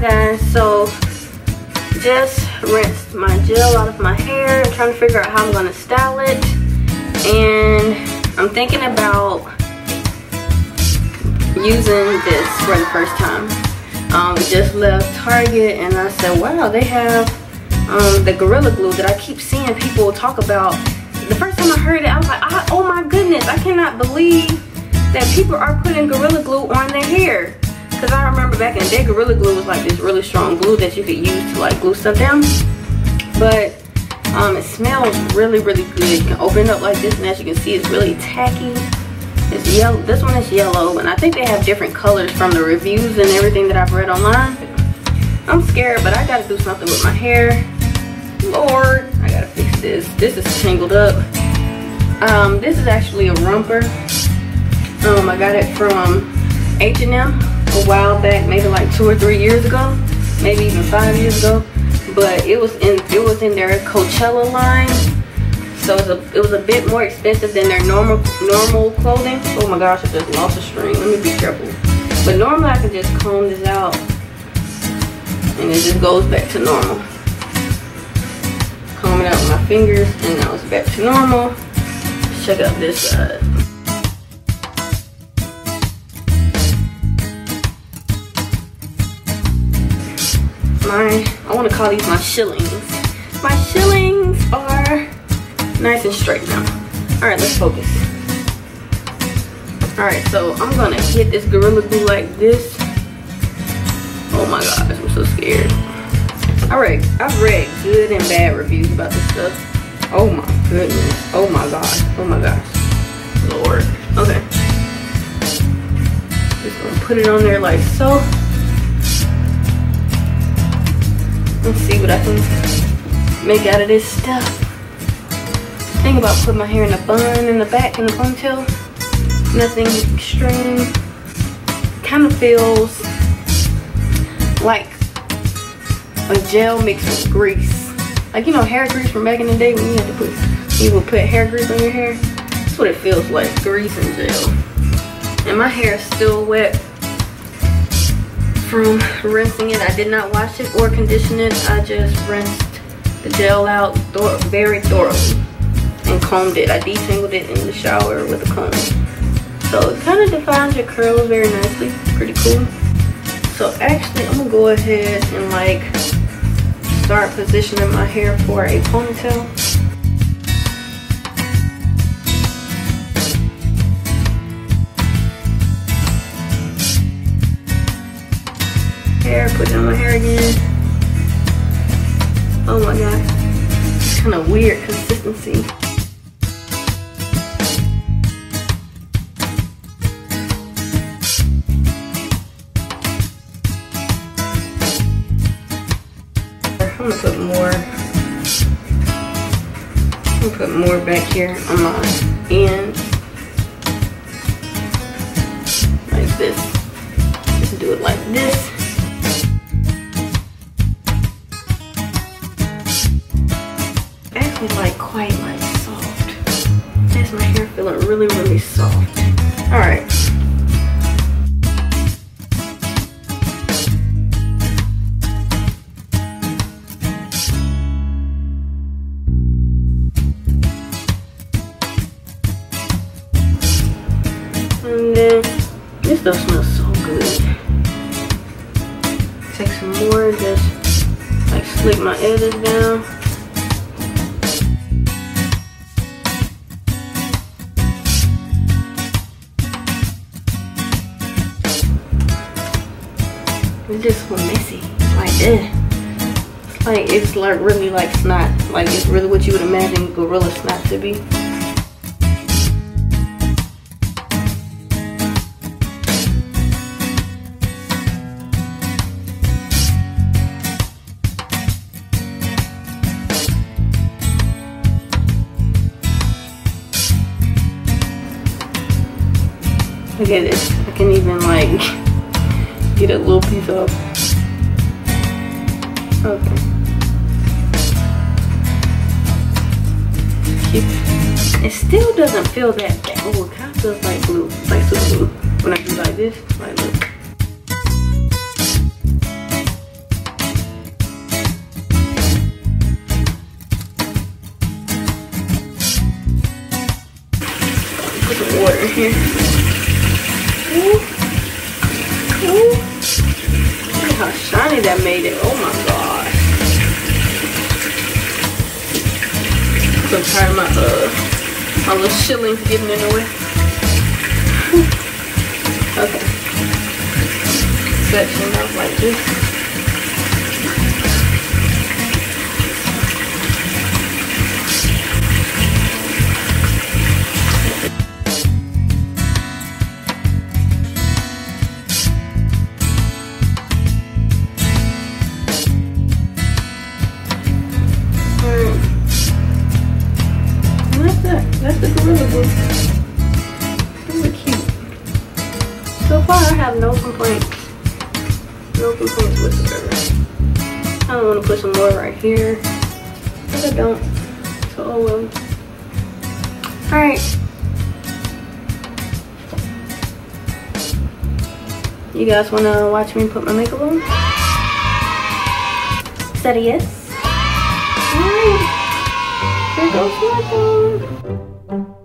Guys, so just rinsed my gel out of my hair. Trying to figure out how I'm gonna style it. And I'm thinking about using this for the first time. Um, just left Target and I said, wow, they have um, the Gorilla Glue that I keep seeing people talk about. The first time I heard it, I was like, I, oh my goodness, I cannot believe that people are putting Gorilla Glue on their hair. Because I remember back in the day, Gorilla Glue was like this really strong glue that you could use to like glue stuff down. But um, it smells really, really good. You can open it up like this and as you can see, it's really tacky. It's yellow. This one is yellow, and I think they have different colors from the reviews and everything that I've read online. I'm scared, but I gotta do something with my hair. Lord, I gotta fix this. This is tangled up. Um, this is actually a rumper. Um, I got it from H&M a while back, maybe like two or three years ago, maybe even five years ago. But it was in it was in their Coachella line so it was, a, it was a bit more expensive than their normal normal clothing. Oh my gosh, I just lost a string. Let me be careful. But normally I can just comb this out and it just goes back to normal. Comb it out with my fingers and now it's back to normal. Check out this side. My, I want to call these my shillings. My shillings are nice and straight now. All right, let's focus. All right, so I'm gonna hit this Gorilla Glue like this. Oh my gosh, I'm so scared. All right, I've read good and bad reviews about this stuff. Oh my goodness. Oh my gosh. Oh my gosh. Lord. Okay. Just gonna put it on there like so. Let's see what I can make out of this stuff thing about putting my hair in a bun in the back in the ponytail. Nothing extreme. Kind of feels like a gel mixed with grease. Like you know hair grease from back in the day when you had to put you would put hair grease on your hair. That's what it feels like, grease and gel. And my hair is still wet from rinsing it. I did not wash it or condition it. I just rinsed the gel out very thoroughly and combed it. I detangled it in the shower with a comb. So it kind of defines your curls very nicely. Pretty cool. So actually, I'm gonna go ahead and like start positioning my hair for a ponytail. Put down my hair again. Oh my god. It's kind of weird consistency. I'm gonna put more. I'm gonna put more back here on my end. Like this. Just do it like this. Feeling really, really soft. Alright. And then this stuff smells so good. Take some more, just like slick my edges down. It's just messy. Like, eh. It's like, it's like really like snot. Like, it's really what you would imagine gorilla snot to be. Look at this. I can even like Get a little piece up. Okay. Keep. It still doesn't feel that bad. Oh, it kind of feels like glue, like super glue. When I do like this, like look. Put the water in here. Ooh. Ooh. How shiny that made it. Oh my gosh. I'm tired of my uh my little shillings getting in the way. okay. Section up like this. Glue. Really cute. So far, I have no complaints. No complaints whatsoever. I don't want to put some more right here. But I don't. So, oh well. Alright. You guys want to watch me put my makeup on? Is that a yes? Alright. Here goes phone.